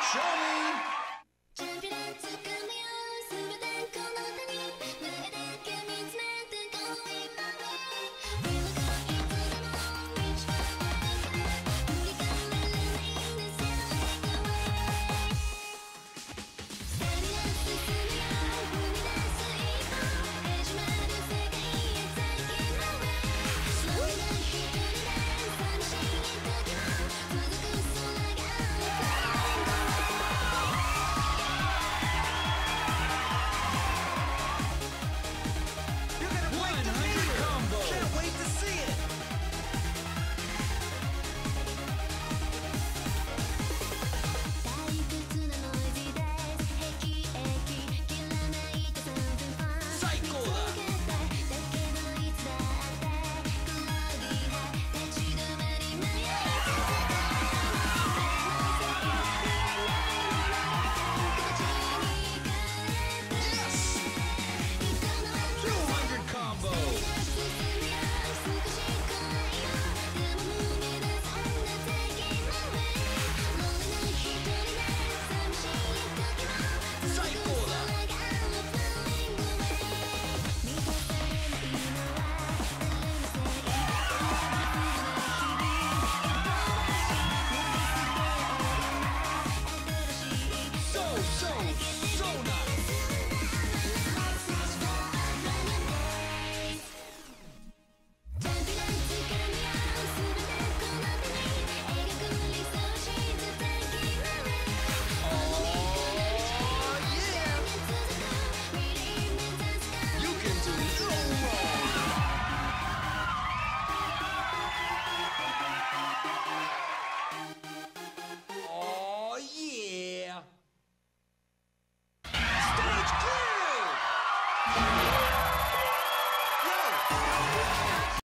Show me. So, show now.